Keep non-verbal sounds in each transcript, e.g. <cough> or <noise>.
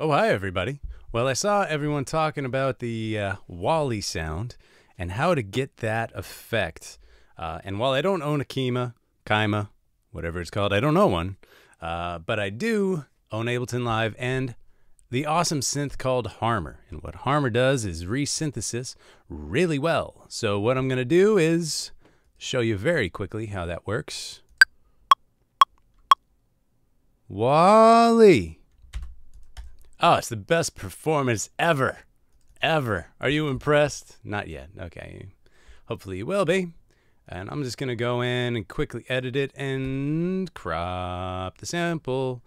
Oh, hi, everybody. Well, I saw everyone talking about the uh, Wall-E sound and how to get that effect. Uh, and while I don't own a Kima, Kyma, whatever it's called, I don't know one, uh, but I do own Ableton Live and the awesome synth called Harmor. And what Harmor does is resynthesis really well. So, what I'm going to do is show you very quickly how that works. Wall-E. Oh, it's the best performance ever. Ever. Are you impressed? Not yet. Okay. Hopefully you will be. And I'm just going to go in and quickly edit it and crop the sample.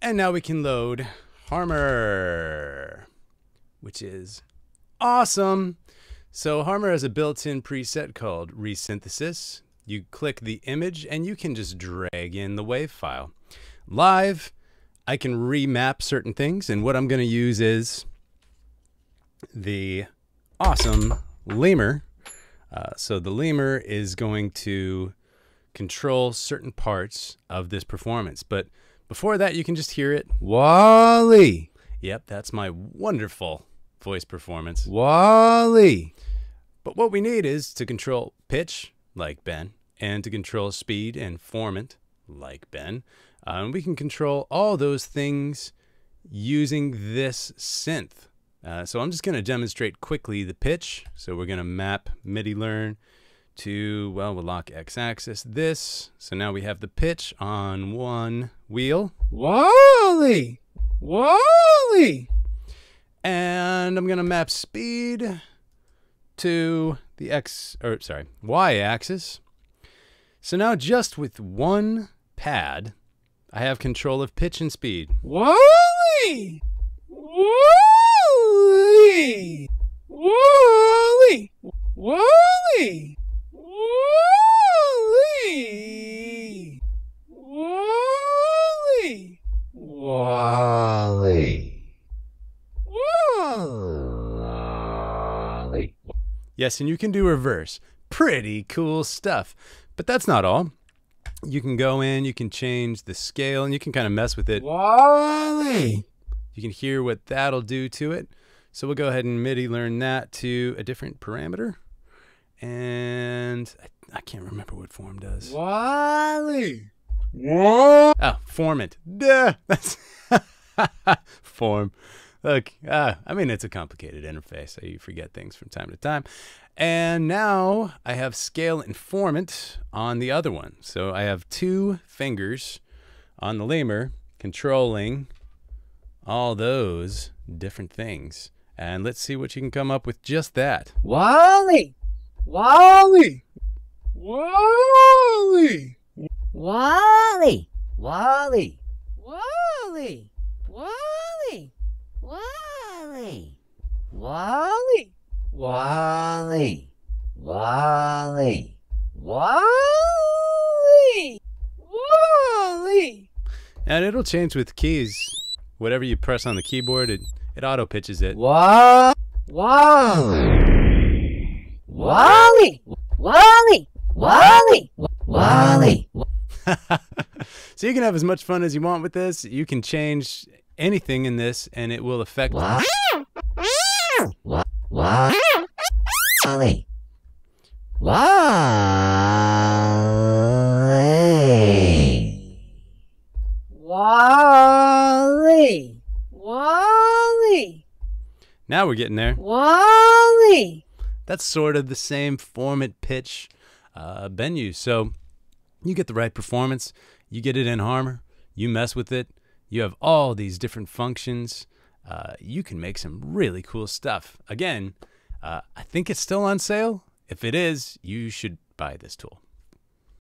And now we can load Harmor, which is awesome. So Harmor has a built-in preset called Resynthesis. You click the image and you can just drag in the wave file. Live, I can remap certain things, and what I'm going to use is the awesome lemur. Uh, so the lemur is going to control certain parts of this performance. But before that, you can just hear it. Wall-E. Yep, that's my wonderful voice performance. Wall-E. But what we need is to control pitch, like Ben, and to control speed and formant, like Ben. And we can control all those things using this synth. Uh, so I'm just going to demonstrate quickly the pitch. So we're going to map MIDI learn to, well, we'll lock x-axis this. So now we have the pitch on one wheel. Wall-E! Wall-E! And I'm going to map speed to the x, or sorry, y-axis. So now just with one pad, I have control of pitch and speed. Wall-E! Wall-E! Wall-E! Wall-E! Wall-E! Wall-E! Wall-E. Wall-E! Yes, and you can do reverse. Pretty cool stuff. But that's not all you can go in, you can change the scale, and you can kind of mess with it. Wall-E! You can hear what that'll do to it. So we'll go ahead and MIDI learn that to a different parameter. And I, I can't remember what form does. Wall-E! What? Oh, formant. Duh! <laughs> That's <laughs> form. Look, uh, I mean, it's a complicated interface, so you forget things from time to time. And now I have scale informant on the other one. So I have two fingers on the lemur controlling all those different things. And let's see what you can come up with just that. Wall-E! Wall-E! Wall-E! Wall-E! Wall-E! Wall-E! Wall-E! Wall-E! Wall-E! Wall-E! Wall-E! Wall-E! Wall-E! And it'll change with keys. Whatever you press on the keyboard, it, it auto pitches it. What? Wall-E! Wall-E! Wall-E! Wall-E! Wall-E! <laughs> so you can have as much fun as you want with this. You can change anything in this, and it will affect. What? Wall-E. Wall-E. Wall-E. Wall-E. Now we're getting there. Wall-E. That's sort of the same formant pitch uh, Ben So you get the right performance. You get it in Harmor. You mess with it. You have all these different functions uh, you can make some really cool stuff. Again, uh, I think it's still on sale. If it is, you should buy this tool.